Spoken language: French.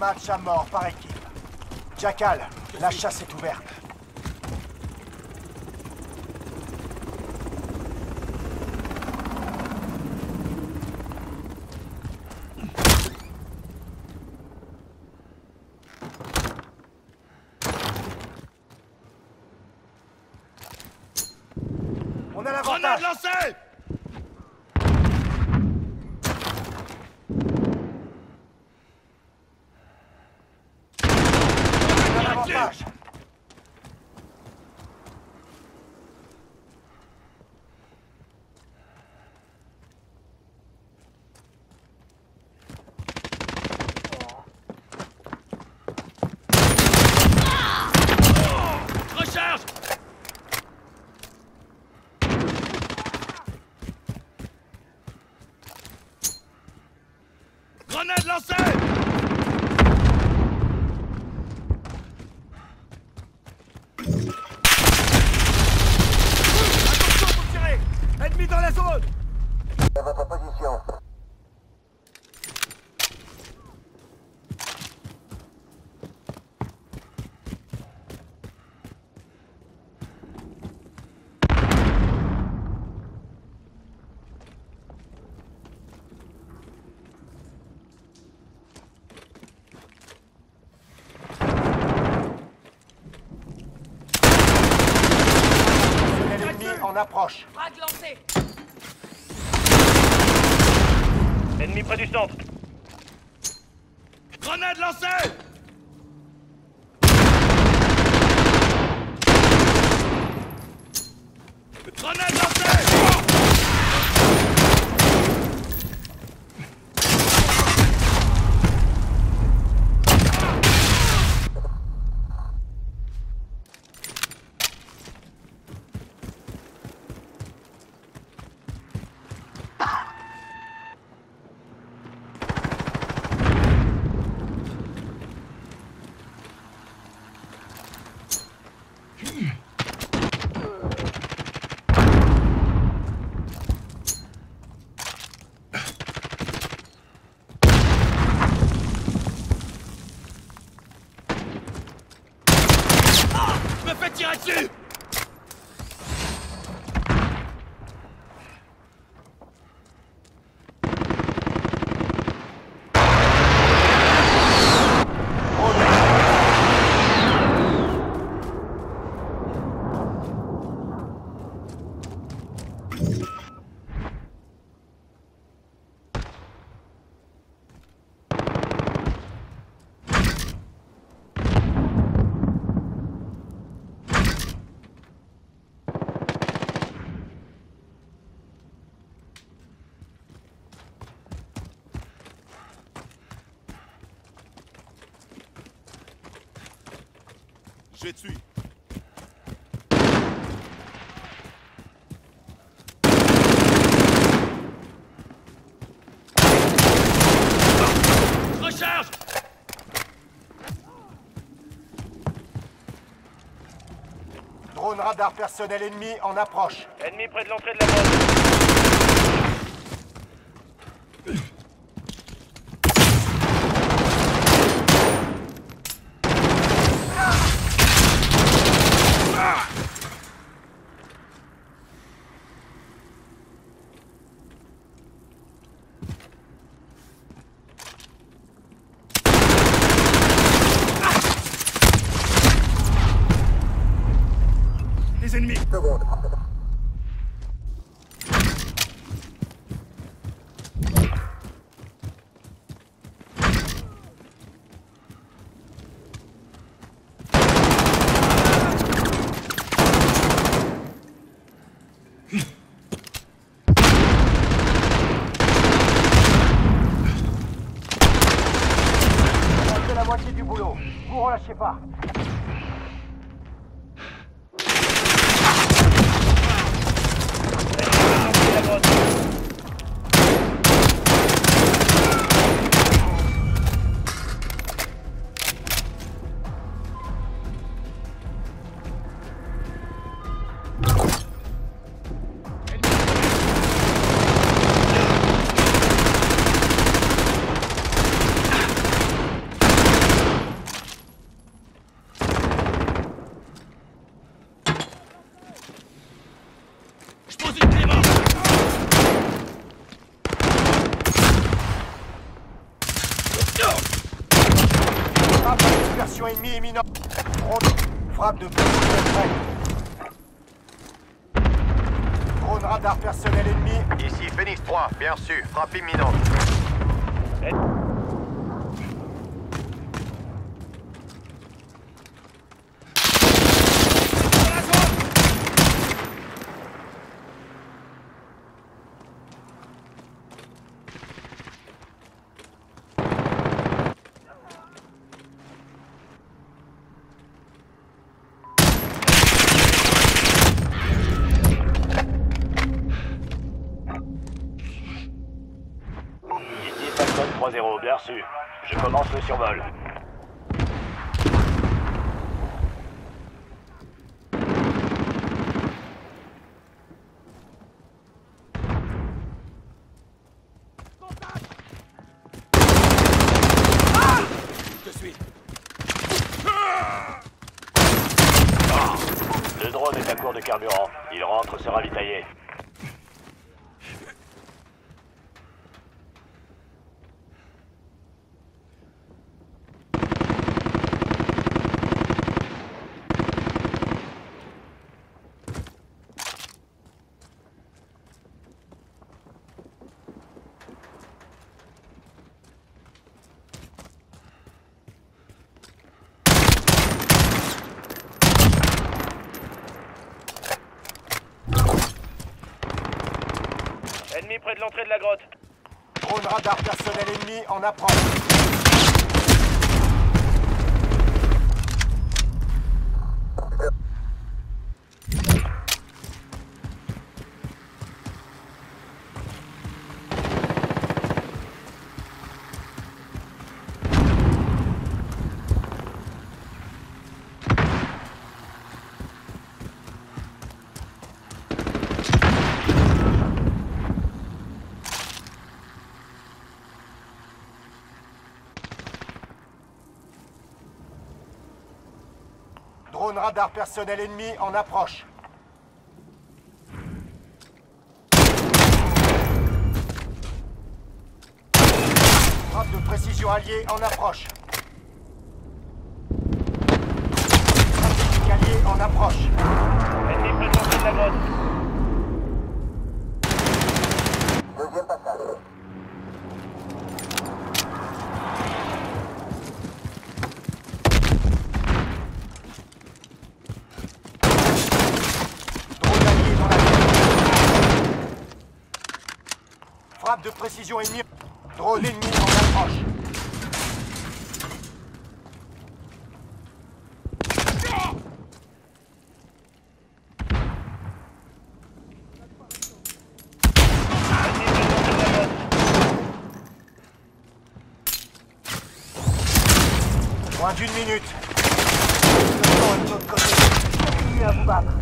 Match à mort par équipe. Jackal, la chasse est ouverte. On a Grenade l'avantage lancée On a l'avantage Recharge Grenade lancée en approche. Frag lancé Ennemi près du centre. Grenade lancée Grenade lancée Je me tirer dessus. Recharge Drone radar personnel ennemi en approche. Ennemi près de l'entrée de la zone. Les ennemis Seconde. On a fait la moitié du boulot. Vous relâchez pas. Ennemie imminente. Drone. Frappe de prête. Drone radar personnel ennemi. Ici Phoenix 3, bien sûr, frappe imminente la zone Ici Falcon 3-0, bien Je commence le survol. Je te suis. Le drone est à court de carburant. Il rentre se ravitailler. Près de l'entrée de la grotte. Drone radar personnel ennemi en approche. Radar personnel ennemi en approche. Frappe de précision alliée en approche. Stratégique allié en approche. Ennemi près de l'entrée de la grotte. Deuxième passage. Drone allié dans la zone. Frappe de précision ennemie. Drone ennemi en approche. Moins d'une minute. Le est de notre côté. À vous battre.